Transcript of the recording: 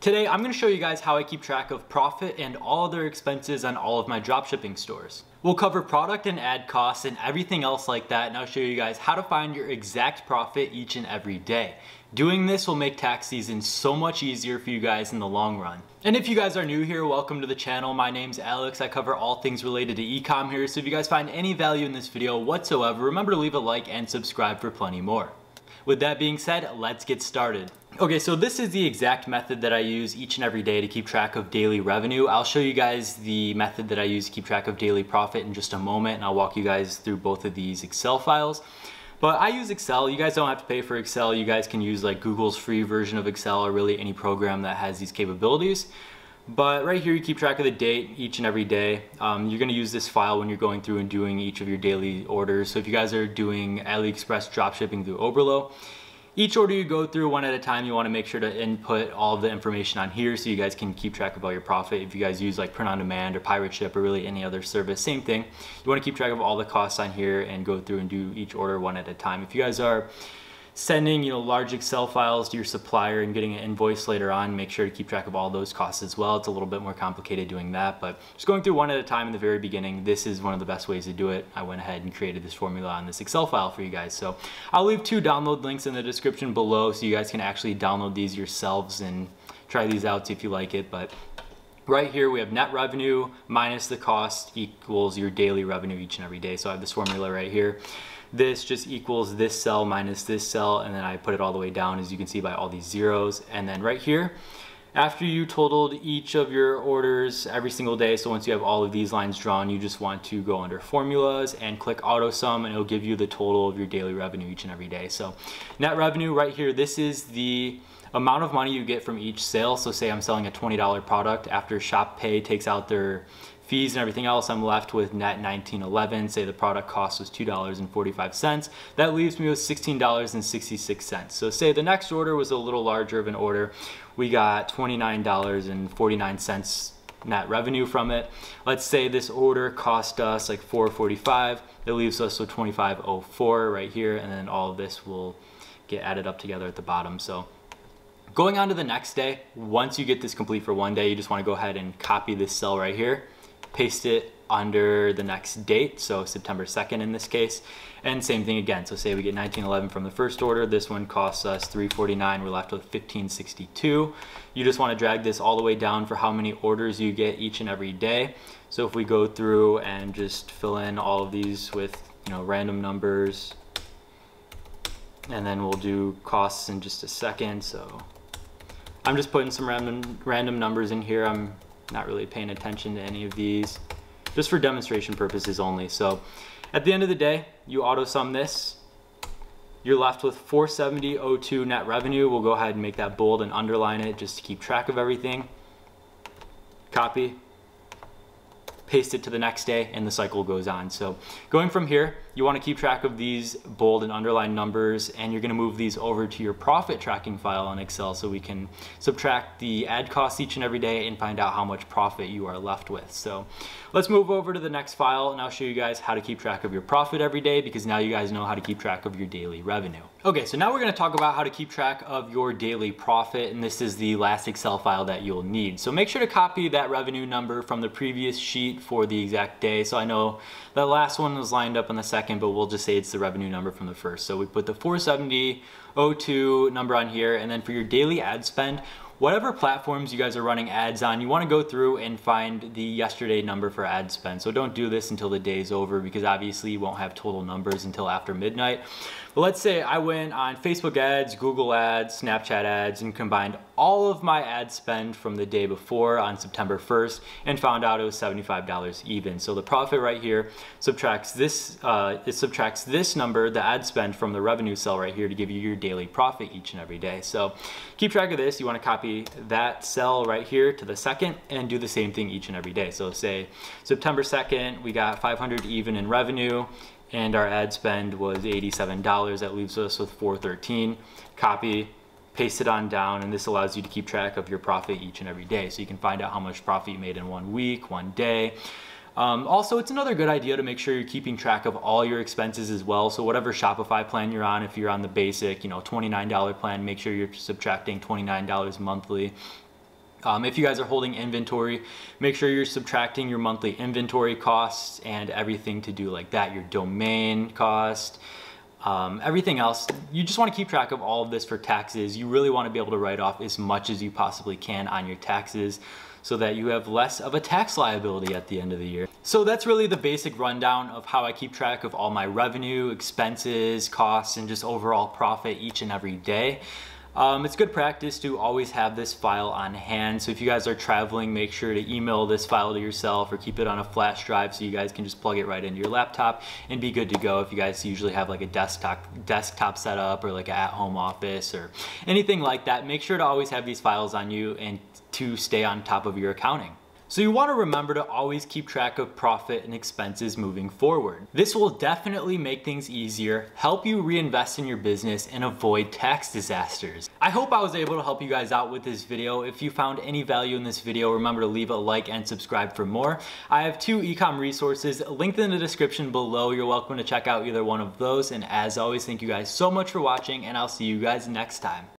Today, I'm gonna show you guys how I keep track of profit and all other expenses on all of my dropshipping stores. We'll cover product and ad costs and everything else like that, and I'll show you guys how to find your exact profit each and every day. Doing this will make tax season so much easier for you guys in the long run. And if you guys are new here, welcome to the channel. My name's Alex. I cover all things related to ecom here, so if you guys find any value in this video whatsoever, remember to leave a like and subscribe for plenty more. With that being said, let's get started. Okay, so this is the exact method that I use each and every day to keep track of daily revenue. I'll show you guys the method that I use to keep track of daily profit in just a moment, and I'll walk you guys through both of these Excel files. But I use Excel. You guys don't have to pay for Excel. You guys can use like Google's free version of Excel or really any program that has these capabilities. But right here, you keep track of the date each and every day. Um, you're gonna use this file when you're going through and doing each of your daily orders. So if you guys are doing AliExpress dropshipping through Oberlo, each order you go through one at a time, you wanna make sure to input all the information on here so you guys can keep track of all your profit. If you guys use like print on demand or pirate ship or really any other service, same thing. You wanna keep track of all the costs on here and go through and do each order one at a time. If you guys are sending you know large excel files to your supplier and getting an invoice later on make sure to keep track of all those costs as well. It's a little bit more complicated doing that but just going through one at a time in the very beginning this is one of the best ways to do it. I went ahead and created this formula on this excel file for you guys. So i'll leave two download links in the description below so you guys can actually download these yourselves and try these out see if you like it. But Right here, we have net revenue minus the cost equals your daily revenue each and every day. So I have this formula right here this just equals this cell minus this cell and then I put it all the way down as you can see by all these zeros. And then right here after you totaled each of your orders every single day so once you have all of these lines drawn you just want to go under formulas and click auto sum and it'll give you the total of your daily revenue each and every day. So net revenue right here this is the amount of money you get from each sale. So say I'm selling a $20 product after shop pay takes out their fees and everything else, I'm left with net 1911. Say the product cost was $2.45. That leaves me with $16.66. So say the next order was a little larger of an order. We got $29.49 net revenue from it. Let's say this order cost us like 445. It leaves us with 2504 right here, and then all of this will get added up together at the bottom. So going on to the next day, once you get this complete for one day, you just wanna go ahead and copy this cell right here paste it under the next date, so September 2nd in this case. And same thing again, so say we get 1911 from the first order, this one costs us 349, we're left with 1562. You just wanna drag this all the way down for how many orders you get each and every day. So if we go through and just fill in all of these with you know random numbers, and then we'll do costs in just a second, so I'm just putting some random, random numbers in here. I'm not really paying attention to any of these, just for demonstration purposes only. So at the end of the day, you auto sum this, you're left with 470.02 net revenue. We'll go ahead and make that bold and underline it just to keep track of everything. Copy, paste it to the next day, and the cycle goes on. So going from here, you wanna keep track of these bold and underlined numbers, and you're gonna move these over to your profit tracking file in Excel so we can subtract the ad costs each and every day and find out how much profit you are left with. So let's move over to the next file, and I'll show you guys how to keep track of your profit every day because now you guys know how to keep track of your daily revenue. Okay, so now we're gonna talk about how to keep track of your daily profit, and this is the last Excel file that you'll need. So make sure to copy that revenue number from the previous sheet for the exact day. So I know the last one was lined up on the second, but we'll just say it's the revenue number from the first. So we put the 470.02 number on here, and then for your daily ad spend, whatever platforms you guys are running ads on, you wanna go through and find the yesterday number for ad spend. So don't do this until the day's over because obviously you won't have total numbers until after midnight. But let's say I went on Facebook ads, Google ads, Snapchat ads, and combined all of my ad spend from the day before on September 1st and found out it was $75 even. So the profit right here subtracts this, uh, it subtracts this number, the ad spend from the revenue cell right here to give you your daily profit each and every day. So keep track of this. You wanna copy that cell right here to the second and do the same thing each and every day. So say September 2nd, we got 500 even in revenue and our ad spend was $87. That leaves us with 413. Copy, paste it on down, and this allows you to keep track of your profit each and every day. So you can find out how much profit you made in one week, one day. Um, also, it's another good idea to make sure you're keeping track of all your expenses as well. So whatever Shopify plan you're on, if you're on the basic, you know, $29 plan, make sure you're subtracting $29 monthly Um, if you guys are holding inventory, make sure you're subtracting your monthly inventory costs and everything to do like that, your domain cost, um, everything else. You just wanna keep track of all of this for taxes. You really wanna be able to write off as much as you possibly can on your taxes so that you have less of a tax liability at the end of the year. So that's really the basic rundown of how I keep track of all my revenue, expenses, costs, and just overall profit each and every day. Um, it's good practice to always have this file on hand. So if you guys are traveling, make sure to email this file to yourself or keep it on a flash drive so you guys can just plug it right into your laptop and be good to go. If you guys usually have like a desktop desktop setup or like an at-home office or anything like that, make sure to always have these files on you and to stay on top of your accounting. So you wanna remember to always keep track of profit and expenses moving forward. This will definitely make things easier, help you reinvest in your business, and avoid tax disasters. I hope I was able to help you guys out with this video. If you found any value in this video, remember to leave a like and subscribe for more. I have two ecom resources linked in the description below. You're welcome to check out either one of those. And as always, thank you guys so much for watching and I'll see you guys next time.